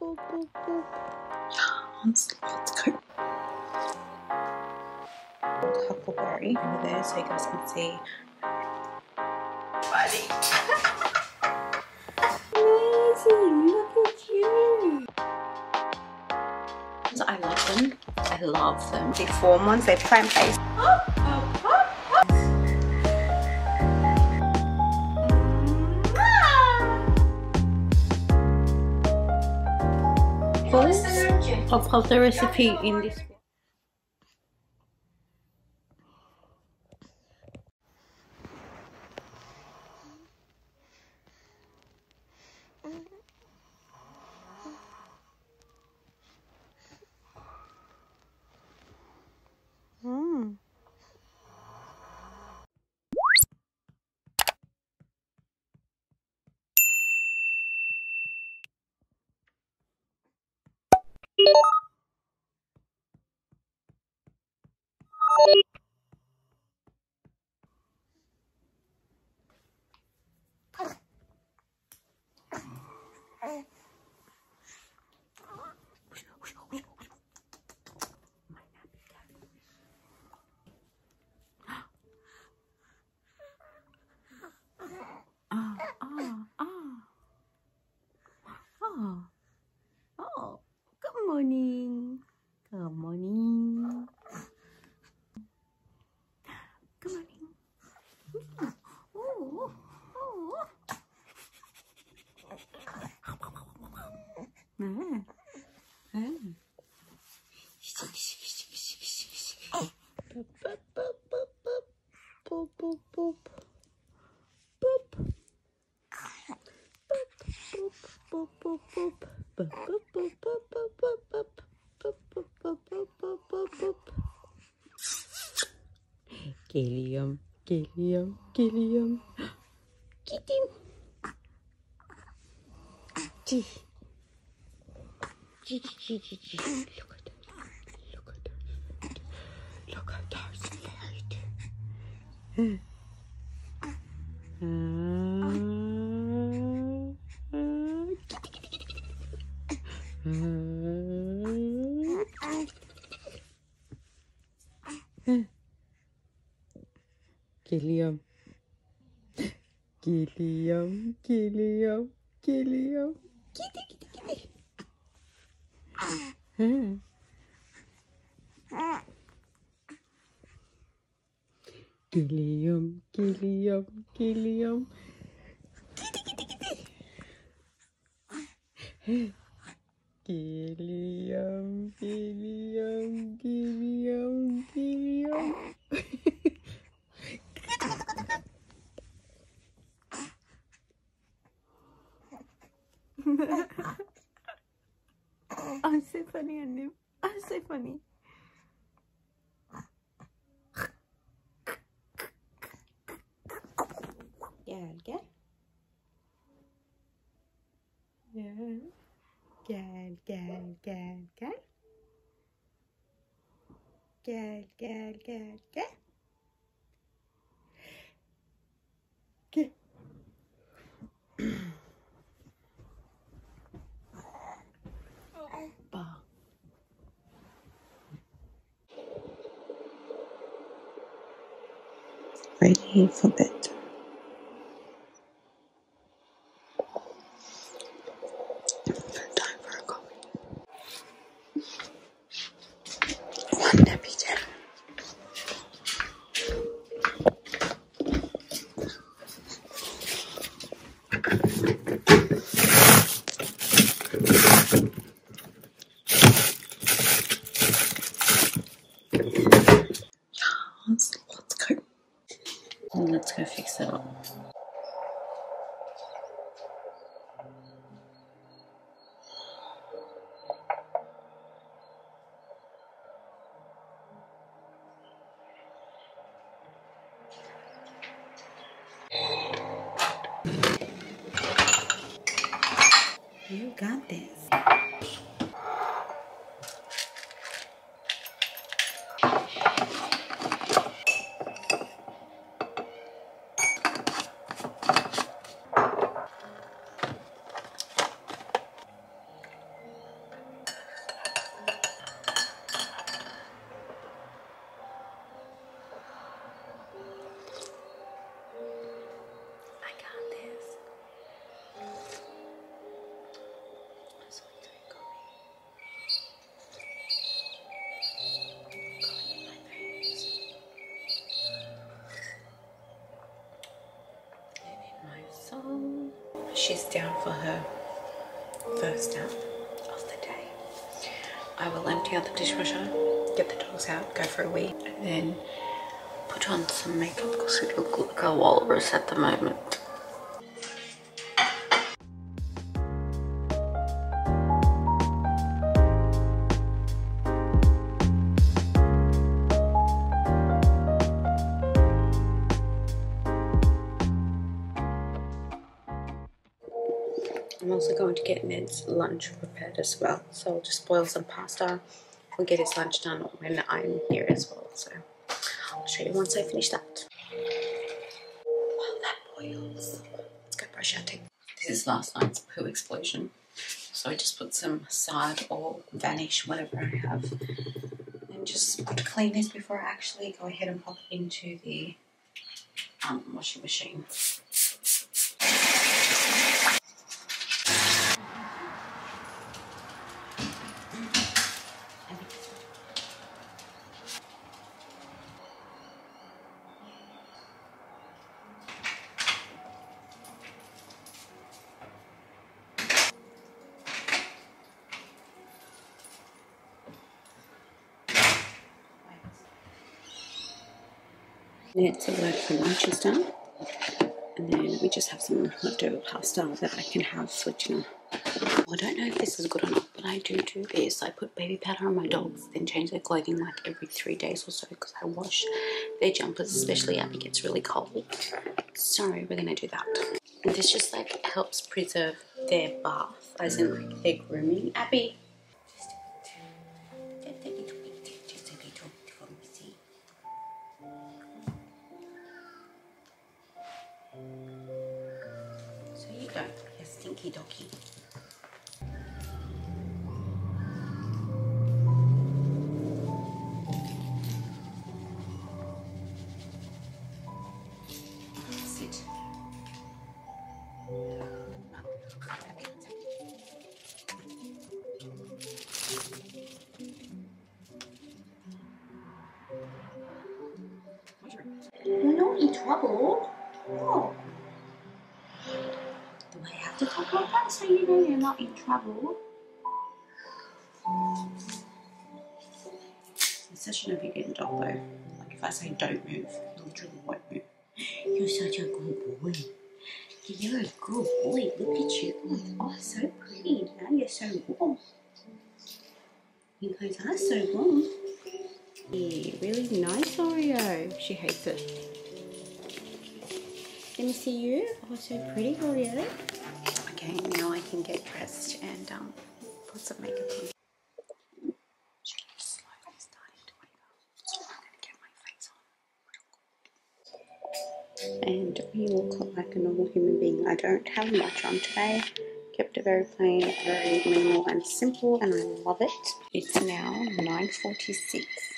boop, boop, boop. Yes, let's go. Huckleberry over there so you guys can see. Buddy. Amazing, look at you. I love them. I love them. Big form ones, they're plant-based. I'll put the recipe in this one. Mm. Ah, ah, ah. Oh, oh, good morning. Good morning. Good morning. Oh, oh. Ah, ah. Boop, boop, boop, boop, boop. Boop, boop, boop. Boop. Boop, boop, boop, boop. Boop, boop, boop, boop, boop, boop, boop. Boop, boop, boop, boop, boop, boop, boop. Geliyorum, geliyorum, geliyorum. Ci, ci, ci, ci. Look. Look at that. Look at that slide. Geliyorum. Geliyorum, geliyorum, geliyorum. Gidi, gidi, gidi. Geliyorum, geliyorum, geliyorum. Gidi, gidi, gidi. Hı. Geliyorum, geliyorum, geliyorum, geliyorum. I'm so funny, Anu. I'm so funny. Gel gel. Gel. Gel gel gel gel. Gel gel gel gel. Gel. Ready for bed. She's down for her first nap of the day, I will empty out the dishwasher, get the dogs out, go for a wee, and then put on some makeup because we look like a walrus at the moment. Lunch prepared as well. So I'll just boil some pasta. We'll get his lunch done when I'm here as well. So I'll show you once I finish that. While that boils, let's go brush our teeth. This is last night's poo explosion. So I just put some Sard or Vanish, whatever I have. And just to clean this before I actually go ahead and pop it into the um, washing machine. It's alert for lunch is done. And then we just have some leftover pasta that I can have for dinner. I don't know if this is good or not, but I do do this. I put baby powder on my dogs, then change their clothing like every three days or so because I wash their jumpers, especially Abby gets really cold. So we're gonna do that. And this just like helps preserve their bath, as in like their grooming. Abby, trouble. Oh. Do I have to talk like that so you know you're not in trouble? It's such an obedient dog though. Like if I say don't move, he literally won't move. You're such a good boy. You're a good boy. Look at you. Oh, so pretty. Now you're so warm. You guys are so warm. Yeah, really nice Oreo. She hates it. Let me see you. Oh, so pretty, Oreo. Okay, now I can get dressed and um, put some makeup on. And we look like a normal human being. I don't have much on today. Kept it very plain, very minimal and simple, and I love it. It's now 9:46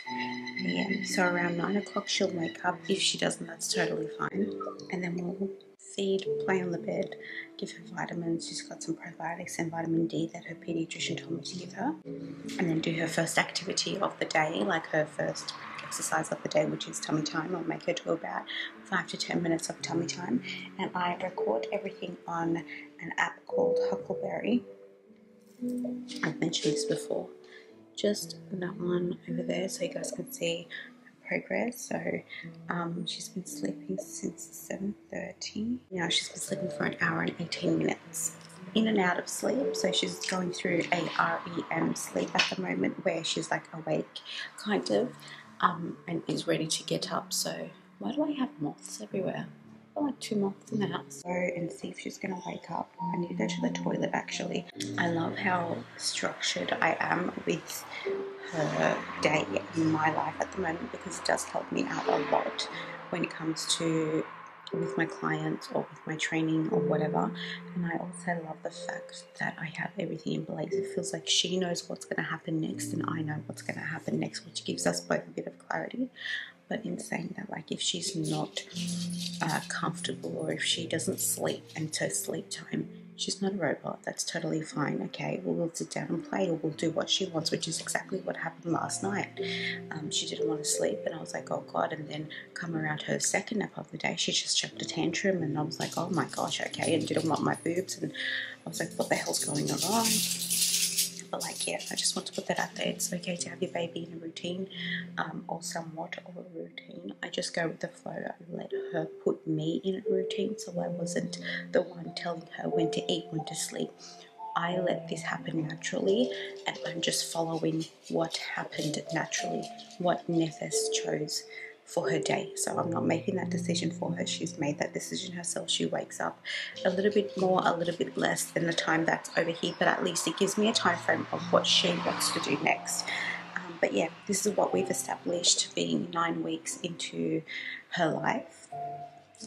So around nine o'clock she'll wake up. If she doesn't, that's totally fine. And then we'll feed, play on the bed, give her vitamins. She's got some probiotics and vitamin D that her pediatrician told me to give her. And then do her first activity of the day, like her first exercise of the day, which is tummy time. I'll make her do about five to ten minutes of tummy time. And I record everything on an app called Huckleberry. I've mentioned this before just that one over there so you guys can see her progress. So um, she's been sleeping since 7.30 now she's been sleeping for an hour and 18 minutes in and out of sleep. So she's going through a REM sleep at the moment where she's like awake kind of um, and is ready to get up. So why do I have moths everywhere I like two the house. Go and see if she's gonna wake up. I need to go to the toilet actually. I love how structured I am with her day in my life at the moment because it does help me out a lot when it comes to with my clients or with my training or whatever. And I also love the fact that I have everything in place. It feels like she knows what's going to happen next and I know what's going to happen next, which gives us both a bit of clarity. But in saying that, like if she's not uh, comfortable or if she doesn't sleep and sleep time, She's not a robot. That's totally fine. Okay, well, we'll sit down and play, or we'll do what she wants, which is exactly what happened last night. Um, she didn't want to sleep, and I was like, oh god. And then come around her second nap of the day, she just chucked a tantrum, and I was like, oh my gosh, okay, and didn't want my boobs, and I was like, what the hell's going on? But like, yeah, I just want to put that out there. It's okay to have your baby in a routine, um, or somewhat of a routine. I just go with the flow. I let her put me in a routine, so I wasn't the one telling her when to eat, when to sleep. I let this happen naturally, and I'm just following what happened naturally, what Nefes chose for her day. So I'm not making that decision for her. She's made that decision herself. She wakes up a little bit more, a little bit less than the time that's over here, but at least it gives me a time frame of what she wants to do next. Um, but yeah, this is what we've established being nine weeks into her life.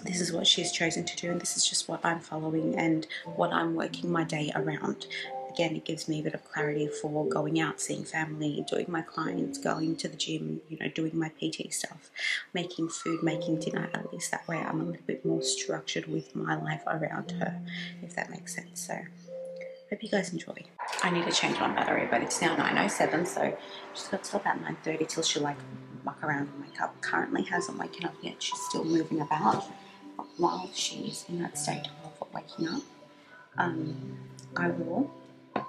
This is what she's chosen to do, and this is just what I'm following and what I'm working my day around again, it gives me a bit of clarity for going out, seeing family, doing my clients, going to the gym, you know, doing my PT stuff, making food, making dinner. At least that way I'm a little bit more structured with my life around her, if that makes sense. So, hope you guys enjoy. I need to change my battery, but it's now 9.07, so she's got till about 9.30 till she like muck around and wake up. Currently hasn't woken up yet. She's still moving about while she's in that state of waking up. Um, I will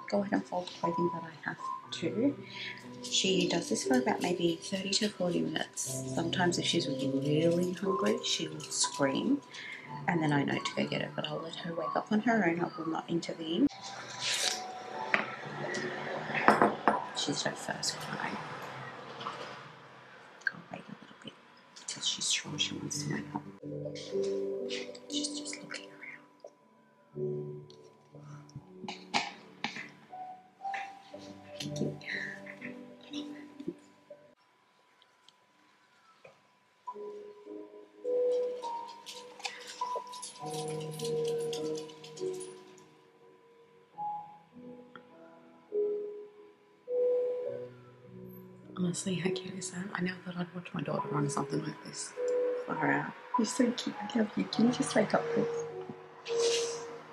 go ahead and fold the clothing that I have to. She does this for about maybe 30 to 40 minutes. Sometimes if she's really hungry, she will scream and then I know to go get it, but I'll let her wake up on her own. I will not intervene. She's her first cry. I'll wait a little bit until she's sure she wants to wake up. Just Honestly, how cute is that? I never thought I'd watch my daughter run something like this. Far out. You're so cute. I love you. Can you just wake up, please?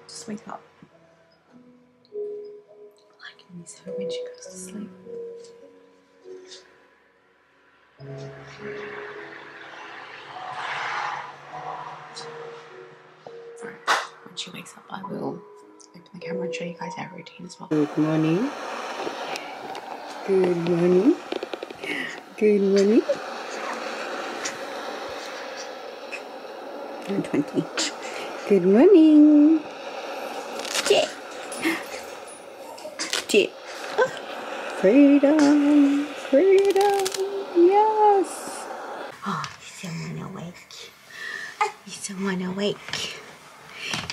Just wake up. I can miss her when she goes to sleep. Sorry. When she wakes up, I will open the camera and show you guys our routine as well. Good morning. Good morning. Good morning. 120. Good morning. Jet. Jet. Ah. Freedom. Freedom. Yes. Oh, is someone awake? Is someone awake?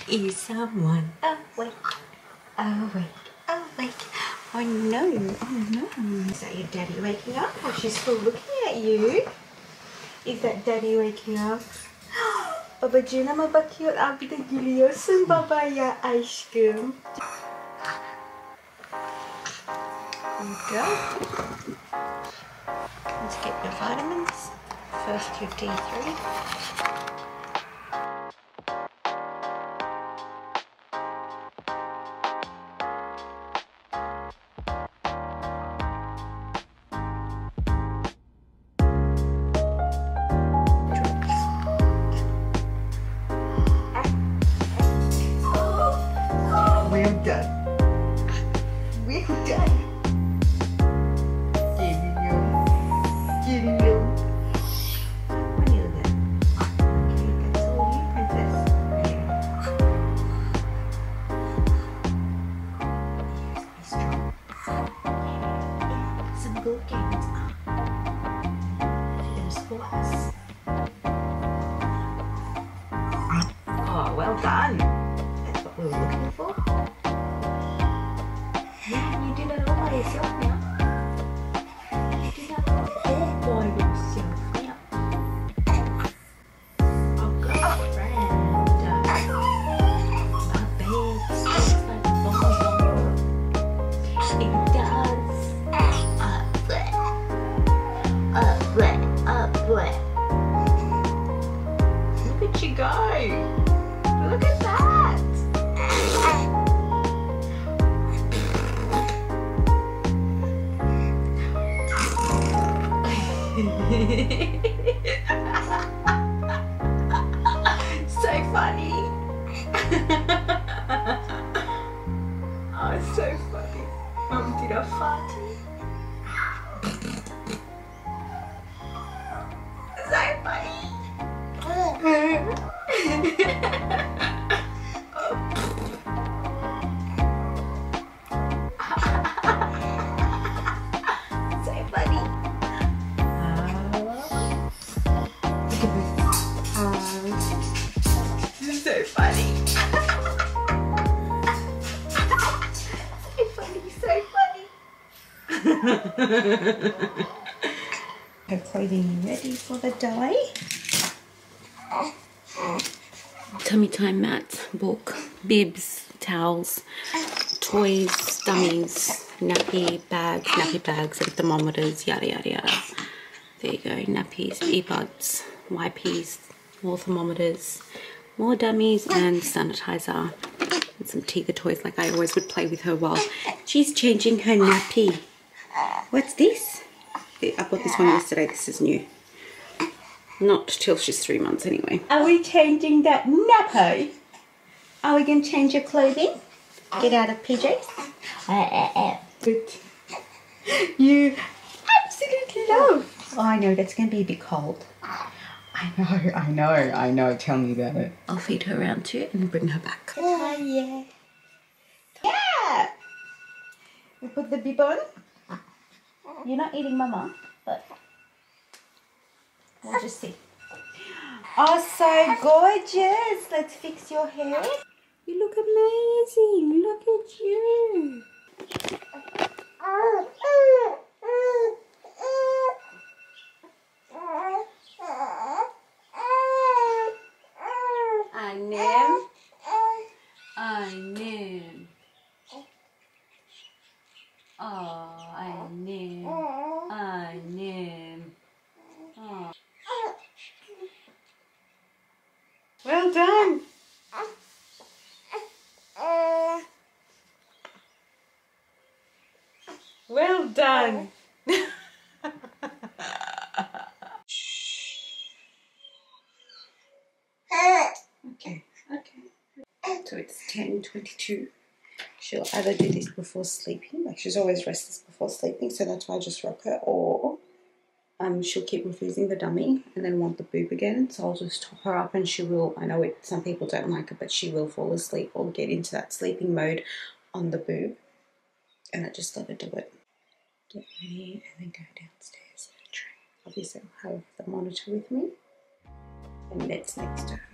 Is someone? Awake. Awake. Oh know, oh no. Is that your daddy waking up? Oh, she's still looking at you. Is that daddy waking up? Babacığına mı bakıyor? Abi de gülüyorsun babaya aşkım. There you go. Let's get your vitamins. First your D3. Funny. so funny. so funny. so funny, so funny. Her clothing ready for the day. Tummy time mat, book, bibs, towels, toys, dummies, nappy bags, nappy bags and thermometers, yada yada yada. There you go, nappies, earbuds, wipes, more thermometers, more dummies and sanitizer. And some Tiga toys like I always would play with her while she's changing her nappy. What's this? I bought this one yesterday, this is new. Not till she's three months anyway. Are we changing that nappy? Are we going to change your clothing? Get out of PJs? Good. You absolutely love. Oh, I know, that's going to be a bit cold. I know, I know, I know. Tell me about it. I'll feed her around too and bring her back. Oh, yeah. Yeah! We put the bib on. You're not eating mama, but we'll just see. Oh, so gorgeous. Let's fix your hair. You look amazing. Look at you. I name. I name. Oh, I name. I name. Oh. Well done. Well done. Okay, okay. So it's 10.22. She'll either do this before sleeping, like she's always restless before sleeping, so that's why I just rock her, or um, she'll keep refusing the dummy and then want the boob again. So I'll just top her up and she will, I know it, some people don't like it, but she will fall asleep or get into that sleeping mode on the boob. And I just let her do it. Get ready and then go downstairs. Obviously I'll have the monitor with me and Ned's next to her.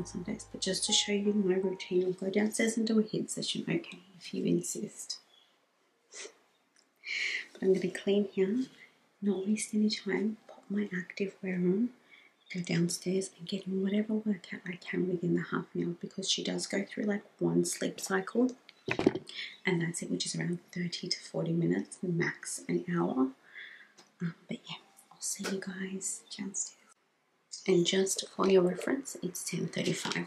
On Sundays, but just to show you my routine, I'll go downstairs and do a head session, okay, if you insist. But I'm going to clean here, not waste any time, pop my active wear on, go downstairs and get in whatever workout I can within the half an hour because she does go through like one sleep cycle and that's it, which is around 30 to 40 minutes, max an hour. Um, but yeah, I'll see you guys downstairs. And just for your reference, it's 10.35.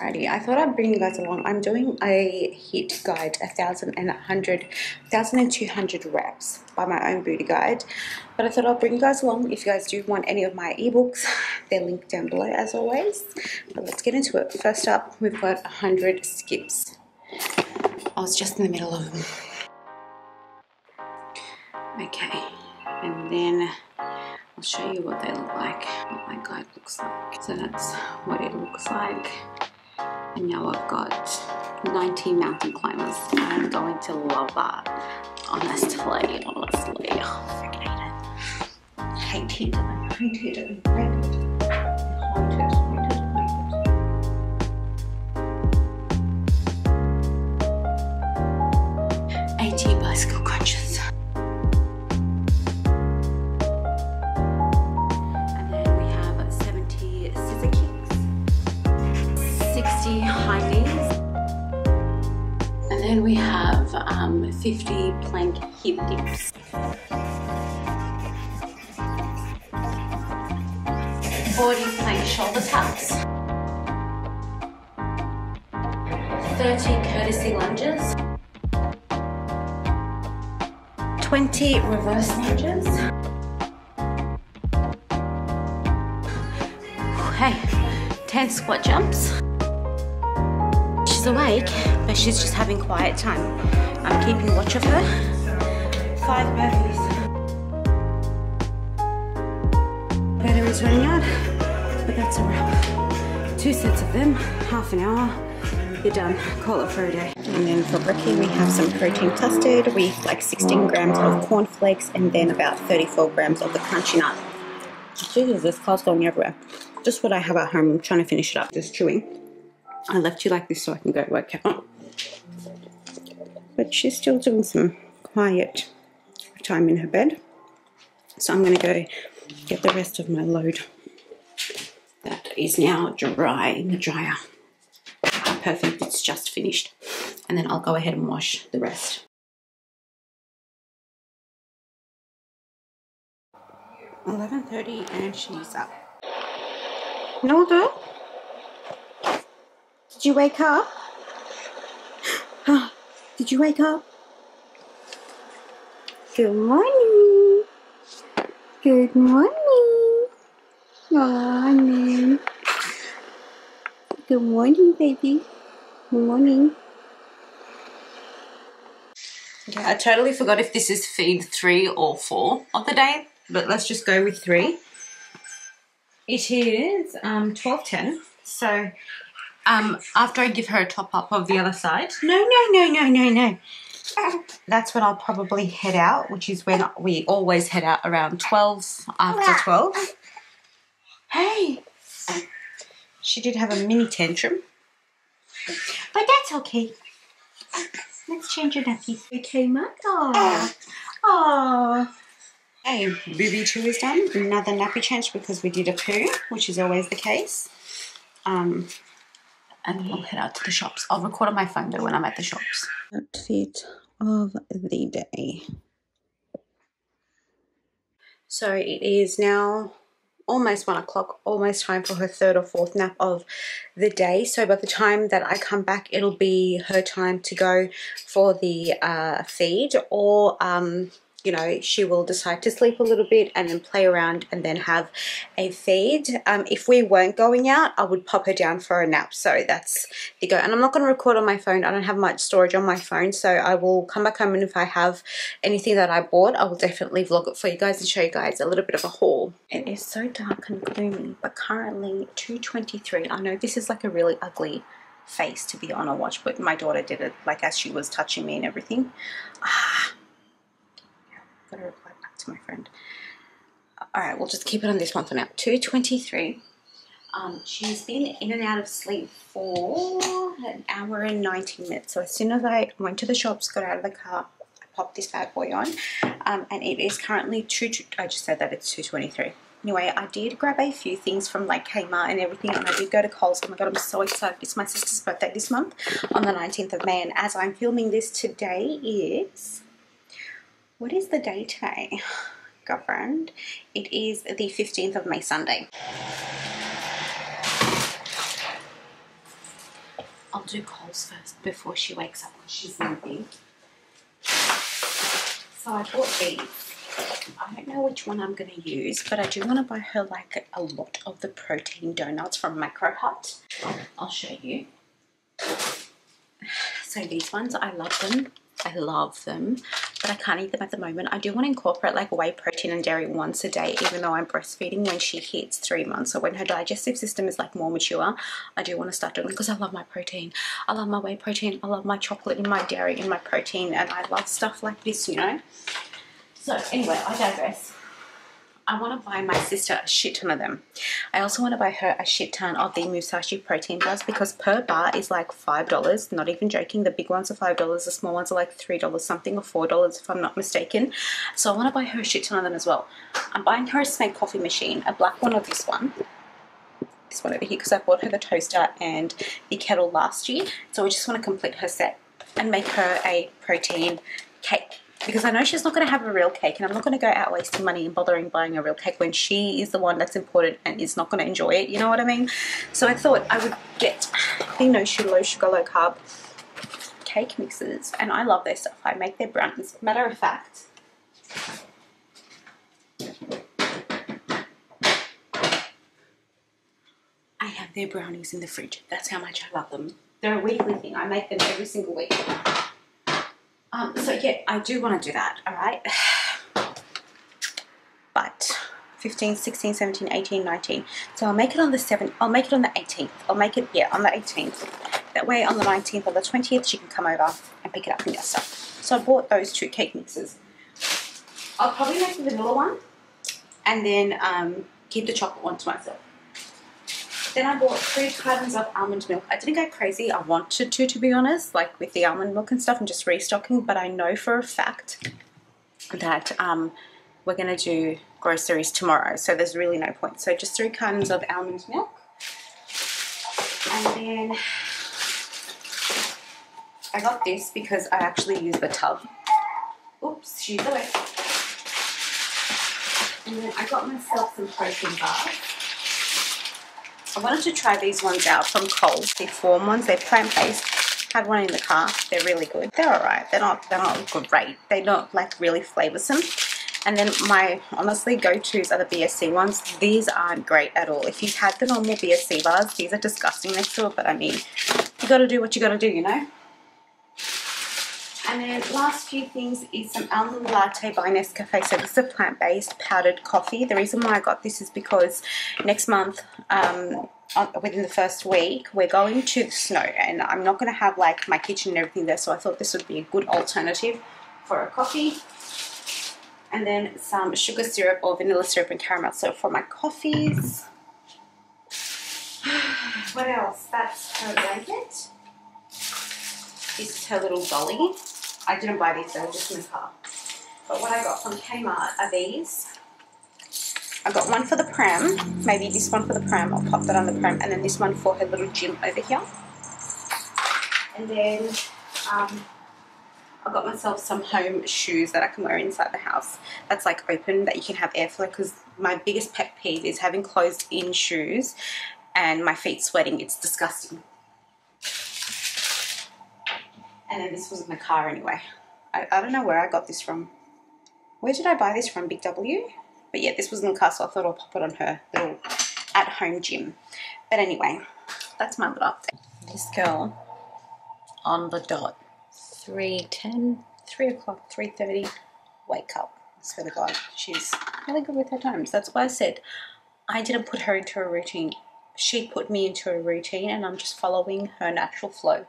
Alrighty, I thought I'd bring you guys along. I'm doing a HIIT guide, a thousand and a hundred, thousand and two hundred reps by my own booty guide. But I thought I'll bring you guys along. If you guys do want any of my ebooks, they're linked down below as always. But let's get into it. First up, we've got 100 skips. I was just in the middle of them. Okay, and then I'll show you what they look like, what my guide looks like. So that's what it looks like. And now I've got 19 mountain climbers. I'm going to love that. Honestly, honestly. Oh, freaking hate it. Hate it. I hate it. I hate it. then hip dips. 40 plank shoulder taps. 30 courtesy lunges. 20 reverse lunges. Hey, 10 squat jumps she's awake, but she's just having quiet time. I'm keeping watch of her. Five burpees. Battery's running out, but that's a wrap. Two sets of them, half an hour, you're done. Call it for a day. And then for brekkie, we have some protein toasted with like 16 grams of cornflakes and then about 34 grams of the crunchy nut. Jesus, this car's going everywhere. Just what I have at home. I'm trying to finish it up, just chewing. I left you like this so I can go work out. But she's still doing some quiet time in her bed. So I'm going to go get the rest of my load that is now dry in the dryer. Perfect, it's just finished. And then I'll go ahead and wash the rest. Eleven thirty, and she's up. Nolda? Did you wake up? Did you wake up? Good morning. Good morning. Morning. Good morning, baby. Good morning. Okay, I totally forgot if this is feed three or four of the day, but let's just go with three. It is um, 12.10, so um, after I give her a top up of the other side. No, no, no, no, no, no. That's when I'll probably head out, which is when we always head out around 12, after 12. Hey! She did have a mini tantrum. But that's okay. Let's change your nappy. Okay, Mark. Oh. Oh. Hey, Booby 2 is done. Another nappy change because we did a poo, which is always the case. Um, and we'll head out to the shops. I'll record on my phone though when I'm at the shops. Outfit of the day. So it is now almost one o'clock, almost time for her third or fourth nap of the day. So by the time that I come back, it'll be her time to go for the uh, feed or um, you know, she will decide to sleep a little bit and then play around and then have a feed. Um, if we weren't going out, I would pop her down for a nap. So that's the go. And I'm not going to record on my phone. I don't have much storage on my phone. So I will come back home and if I have anything that I bought, I will definitely vlog it for you guys and show you guys a little bit of a haul. It is so dark and gloomy, but currently 2.23. I know this is like a really ugly face to be on a watch, but my daughter did it like as she was touching me and everything. Ah, got to reply back to my friend. All right, we'll just keep it on this one for now. 223. Um, she's been in and out of sleep for an hour and 19 minutes. So as soon as I went to the shops, got out of the car, I popped this bad boy on. Um, and it is currently 2, I just said that it's 223. Anyway, I did grab a few things from like Kmart and everything and I did go to Coles. Oh my god, I'm so excited. It's my sister's birthday this month on the 19th of May and as I'm filming this today is what is the day today, girlfriend? It is the 15th of May, Sunday. I'll do Coles first before she wakes up because she's moving. So I bought these. I don't know which one I'm going to use, but I do want to buy her like a lot of the protein donuts from Macro Hut. I'll show you. So these ones, I love them I love them, but I can't eat them at the moment. I do want to incorporate like whey protein and dairy once a day, even though I'm breastfeeding when she hits three months. So when her digestive system is like more mature, I do want to start doing because I love my protein. I love my whey protein. I love my chocolate and my dairy and my protein. And I love stuff like this, you know. So anyway, I digress. I want to buy my sister a shit ton of them. I also want to buy her a shit ton of the Musashi protein bars because per bar is like $5. Not even joking. The big ones are $5. The small ones are like $3 something or $4 if I'm not mistaken. So I want to buy her a shit ton of them as well. I'm buying her a Smeg coffee machine, a black one or this one. This one over here because I bought her the toaster and the kettle last year. So I just want to complete her set and make her a protein cake because I know she's not going to have a real cake and I'm not going to go out wasting money and bothering buying a real cake when she is the one that's important and is not going to enjoy it, you know what I mean? So I thought I would get the no sugar, low sugar, low carb cake mixes and I love their stuff. I make their brownies. Matter of fact, I have their brownies in the fridge. That's how much I love them. They're a weekly thing. I make them every single week. Um, so yeah, I do want to do that, all right? But 15, 16, 17, 18, 19. So I'll make it on the 7th. I'll make it on the 18th. I'll make it, yeah, on the 18th. That way on the 19th or the 20th, she can come over and pick it up get stuff. So I bought those two cake mixes. I'll probably make the vanilla one and then um, keep the chocolate one to myself. Then I bought three cartons of almond milk. I didn't go crazy. I wanted to, to be honest, like with the almond milk and stuff and just restocking. But I know for a fact that um, we're going to do groceries tomorrow. So there's really no point. So just three cartons of almond milk. And then I got this because I actually use the tub. Oops, she's away. And then I got myself some protein bars. I wanted to try these ones out from Coles, the form ones. They're plant-based. Had one in the car. They're really good. They're alright. They're not they're not great. They're not like really flavoursome. And then my honestly go-tos are the BSC ones. These aren't great at all. If you've had the normal BSC bars, these are disgusting next to it, but I mean, you gotta do what you gotta do, you know? And then last few things is some almond latte by Nescafe. So this is a plant-based powdered coffee. The reason why I got this is because next month, um, within the first week, we're going to the snow and I'm not going to have like my kitchen and everything there. So I thought this would be a good alternative for a coffee. And then some sugar syrup or vanilla syrup and caramel syrup for my coffees. what else? That's her blanket. This is her little dolly. I didn't buy these, they were just in the car. But what I got from Kmart are these. I got one for the pram, maybe this one for the pram, I'll pop that on the pram, and then this one for her little gym over here. And then um, I got myself some home shoes that I can wear inside the house. That's like open, that you can have airflow, because my biggest pet peeve is having closed in shoes and my feet sweating. It's disgusting. And then this was in the car anyway. I, I don't know where I got this from. Where did I buy this from? Big W? But yeah, this was in the car, so I thought I'll pop it on her little at-home gym. But anyway, that's my little update. This girl on the dot. 3.10, 3 o'clock, 3.30, wake up. I swear to God, she's really good with her times. That's why I said I didn't put her into a routine. She put me into a routine and I'm just following her natural flow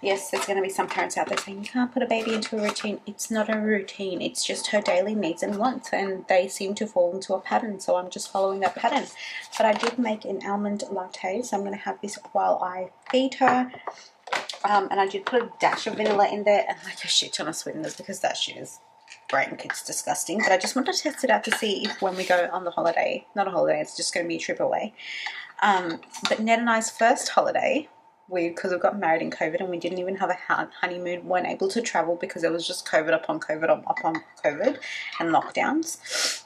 yes, there's going to be some parents out there saying you can't put a baby into a routine. It's not a routine. It's just her daily needs and wants, and they seem to fall into a pattern. So I'm just following that pattern. But I did make an almond latte, so I'm going to have this while I feed her. Um, and I did put a dash of vanilla in there and like a shit ton of sweeteners because that shit is rank. It's disgusting. But I just wanted to test it out to see if when we go on the holiday, not a holiday, it's just going to be a trip away. Um, but Ned and I's first holiday we because we got married in COVID and we didn't even have a honeymoon, weren't able to travel because it was just COVID upon COVID upon COVID and lockdowns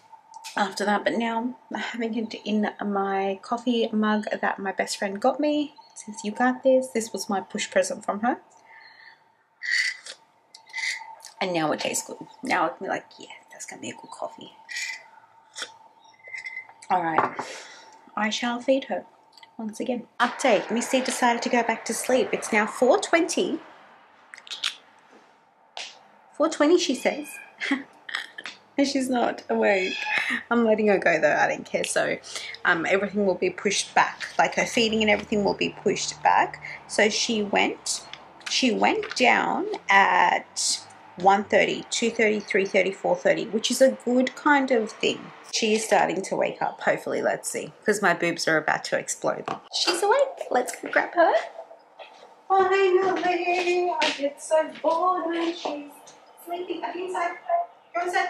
after that. But now I'm having it in my coffee mug that my best friend got me. Since you got this. This was my push present from her. And now it tastes good. Now it's like, yeah, that's gonna be a good coffee. Alright. I shall feed her once again. Update, Missy decided to go back to sleep. It's now 4.20. 4.20 she says. and she's not awake. I'm letting her go though, I don't care. So um, everything will be pushed back. Like her feeding and everything will be pushed back. So she went, she went down at 1.30, 2.30, 3.30, 4.30, which is a good kind of thing. She is starting to wake up, hopefully, let's see, because my boobs are about to explode. She's awake, let's go grab her. Oh, Finally, I get so bored when she's sleeping. Go inside, go inside.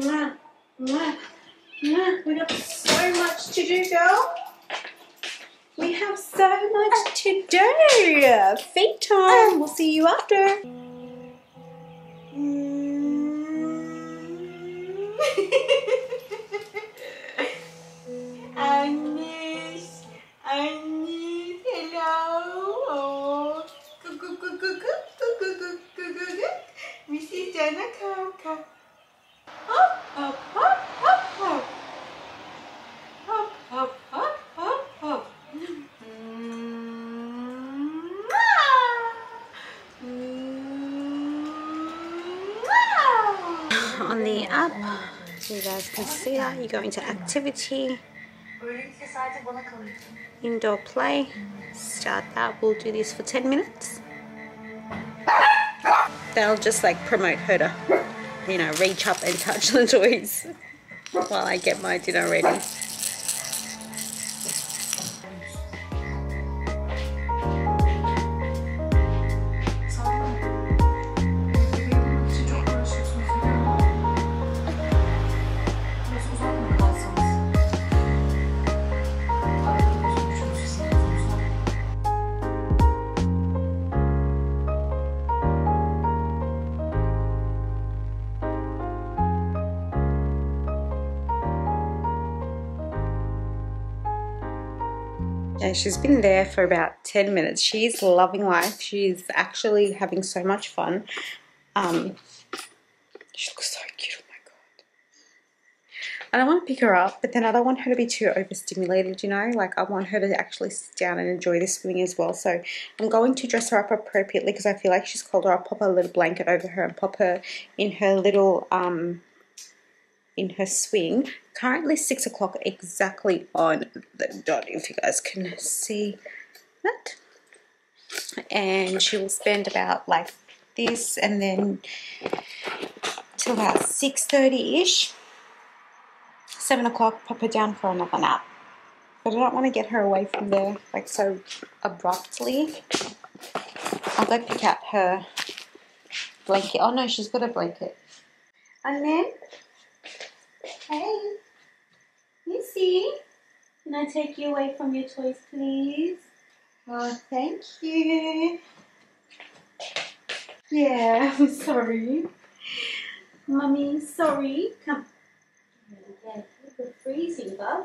We got so much to do, girl. We have so much to do. Feed time. We'll see you after. I miss, hello. Oh. Mrs. Jana, On the app, so you guys can see that, you go into activity, indoor play, start that. We'll do this for 10 minutes. They'll just like promote her to, you know, reach up and touch the toys while I get my dinner ready. And she's been there for about 10 minutes. She's loving life. She's actually having so much fun. Um, she looks so cute. Oh my god. And I want to pick her up, but then I don't want her to be too overstimulated, you know? Like, I want her to actually sit down and enjoy the swimming as well. So, I'm going to dress her up appropriately because I feel like she's colder. I'll pop a little blanket over her and pop her in her little, um, in her swing. Currently 6 o'clock exactly on the dot, if you guys can see that. And she will spend about like this and then till about 6.30ish. 7 o'clock, pop her down for another nap. But I don't want to get her away from there like so abruptly. I'll go pick out her blanket. Oh no, she's got a blanket. And then Hey, Missy, can I take you away from your toys, please? Oh, thank you. Yeah, I'm sorry. Mummy, sorry. Come. Yeah, you're freezing, bub.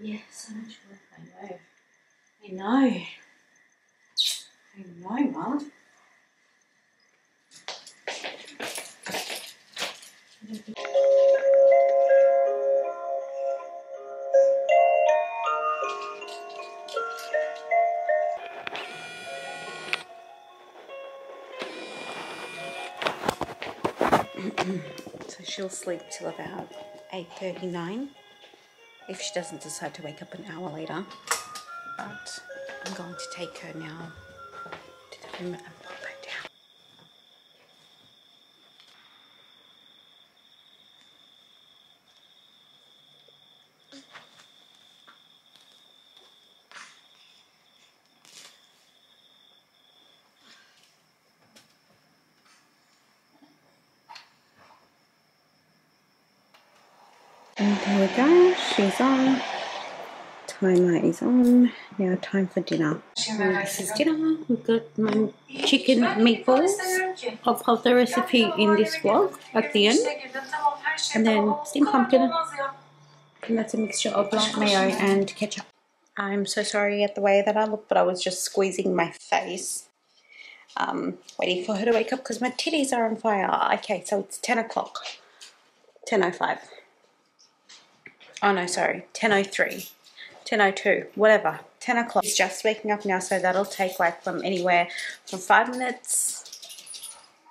Yeah, so much work, I know. I know. I know, Mum. So she'll sleep till about 8.39 if she doesn't decide to wake up an hour later. But I'm going to take her now to the room and pop her down. And there we go, she's on. Timer is on. Now time for dinner. And this is dinner. We've got my chicken meatballs. I'll pop the recipe in this vlog at the end. And then steamed pumpkin. And that's a mixture of light mayo and ketchup. I'm so sorry at the way that I look, but I was just squeezing my face. um, waiting for her to wake up because my titties are on fire. Okay, so it's 10 o'clock. 10.05. Oh no, sorry, 10.03. 10.02, whatever. 10 o'clock. She's just waking up now, so that'll take like from anywhere from 5 minutes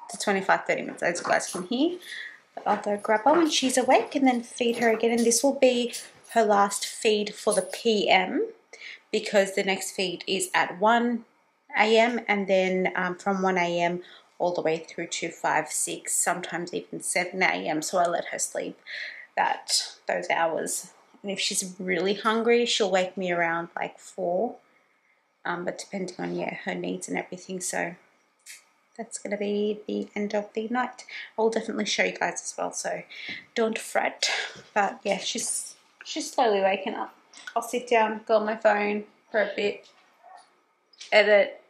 to 25, 30 minutes, as you guys can hear. But I'll go grab her when she's awake and then feed her again. And this will be her last feed for the PM because the next feed is at 1 a.m. and then um, from 1 a.m. all the way through to 5, 6, sometimes even 7 a.m. So I let her sleep that those hours. And if she's really hungry, she'll wake me around like 4. Um, but depending on yeah her needs and everything. So that's going to be the end of the night. I'll definitely show you guys as well, so don't fret. But yeah, she's she's slowly waking up. I'll sit down, go on my phone for a bit, edit,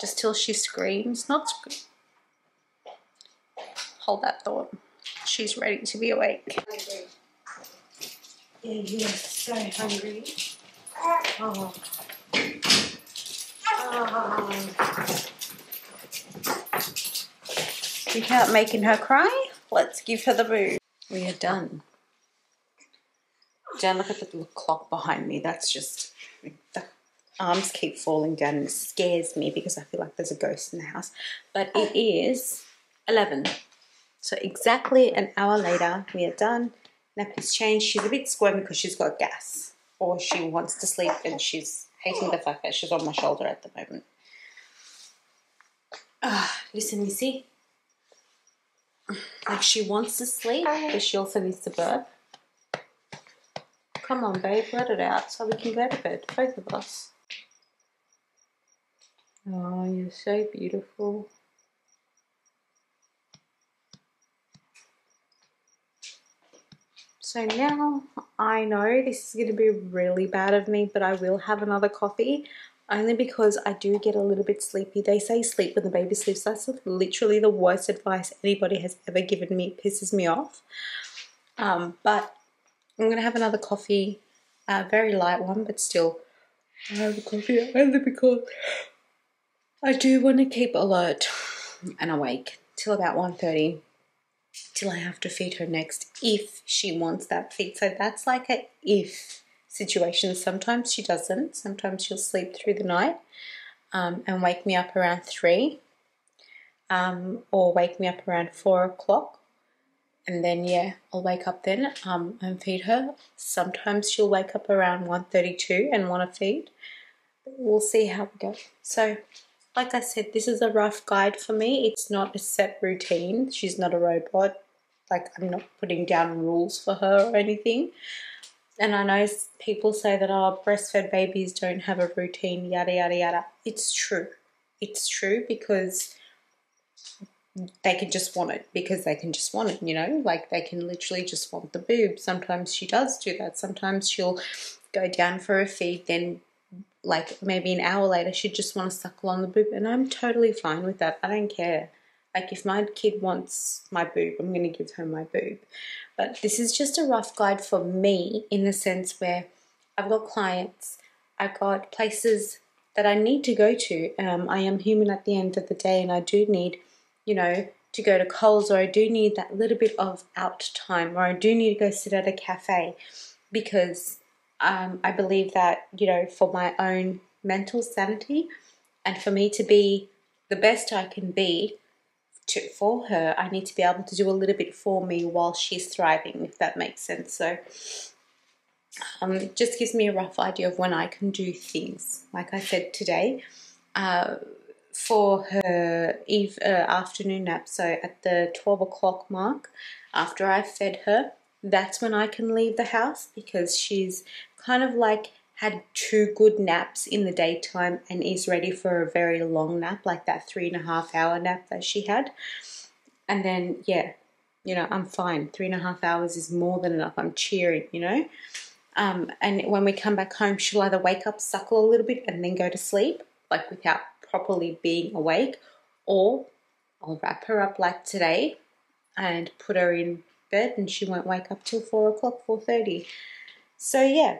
just till she screams. Not scream. Hold that thought. She's ready to be awake. Yeah, you are so hungry. Oh. Oh. Without making her cry, let's give her the boo. We are done. Don't look at the little clock behind me. That's just, the arms keep falling down and it scares me because I feel like there's a ghost in the house. But it is 11. So exactly an hour later, we are done. Nappy's changed. She's a bit squirmy because she's got gas. Or she wants to sleep and she's hating the fact that she's on my shoulder at the moment. Ah, listen, Missy. Like she wants to sleep, but she also needs to burp. Come on, babe, let it out so we can go to bed, both of us. Oh, you're so beautiful. So now I know this is going to be really bad of me, but I will have another coffee only because I do get a little bit sleepy. They say sleep when the baby sleeps. That's literally the worst advice anybody has ever given me. It pisses me off. Um, but I'm going to have another coffee, a very light one, but still I have a coffee only because I do want to keep alert and awake till about 1.30 till I have to feed her next if she wants that feed. So that's like a if situation. Sometimes she doesn't. Sometimes she'll sleep through the night um, and wake me up around three um, or wake me up around four o'clock. And then, yeah, I'll wake up then um, and feed her. Sometimes she'll wake up around 1.32 and want to feed. We'll see how we go. So, like I said, this is a rough guide for me. It's not a set routine. She's not a robot. Like, I'm not putting down rules for her or anything and I know people say that our oh, breastfed babies don't have a routine, yada yada yada. It's true. It's true because they can just want it because they can just want it, you know, like they can literally just want the boob. Sometimes she does do that. Sometimes she'll go down for a feed, then like maybe an hour later she'd just want to suckle on the boob, and I'm totally fine with that. I don't care. Like if my kid wants my boob, I'm going to give her my boob. But this is just a rough guide for me in the sense where I've got clients, I've got places that I need to go to. Um, I am human at the end of the day and I do need, you know, to go to Coles or I do need that little bit of out time or I do need to go sit at a cafe because um, I believe that, you know, for my own mental sanity and for me to be the best I can be, to, for her, I need to be able to do a little bit for me while she's thriving, if that makes sense. So um, it just gives me a rough idea of when I can do things. Like I said today, uh, for her eve, uh, afternoon nap, so at the 12 o'clock mark, after I've fed her, that's when I can leave the house because she's kind of like had two good naps in the daytime and is ready for a very long nap, like that three and a half hour nap that she had. And then, yeah, you know, I'm fine. Three and a half hours is more than enough. I'm cheering, you know. Um, and when we come back home, she'll either wake up, suckle a little bit, and then go to sleep, like without properly being awake, or I'll wrap her up like today and put her in bed, and she won't wake up till four o'clock, four thirty. So yeah,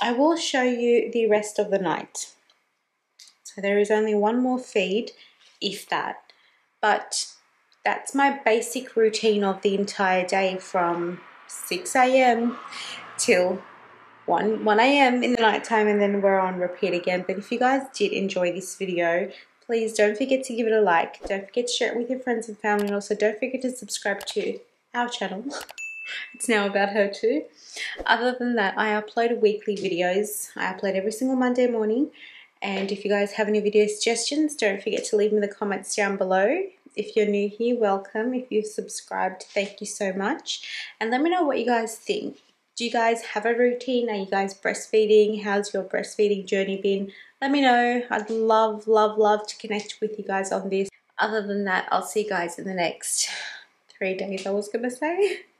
I will show you the rest of the night. So there is only one more feed, if that. But that's my basic routine of the entire day from 6 a.m. till 1, 1 a.m. in the night time and then we're on repeat again. But if you guys did enjoy this video, please don't forget to give it a like. Don't forget to share it with your friends and family and also don't forget to subscribe to our channel. it's now about her too. Other than that, I upload weekly videos. I upload every single Monday morning. And if you guys have any video suggestions, don't forget to leave them in the comments down below. If you're new here, welcome. If you've subscribed, thank you so much. And let me know what you guys think. Do you guys have a routine? Are you guys breastfeeding? How's your breastfeeding journey been? Let me know. I'd love, love, love to connect with you guys on this. Other than that, I'll see you guys in the next three days, I was going to say.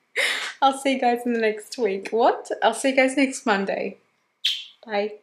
I'll see you guys in the next week. What? I'll see you guys next Monday. Bye.